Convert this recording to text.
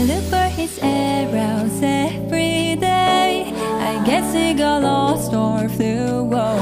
I look for his arrows every day. I guess he got lost or flew away.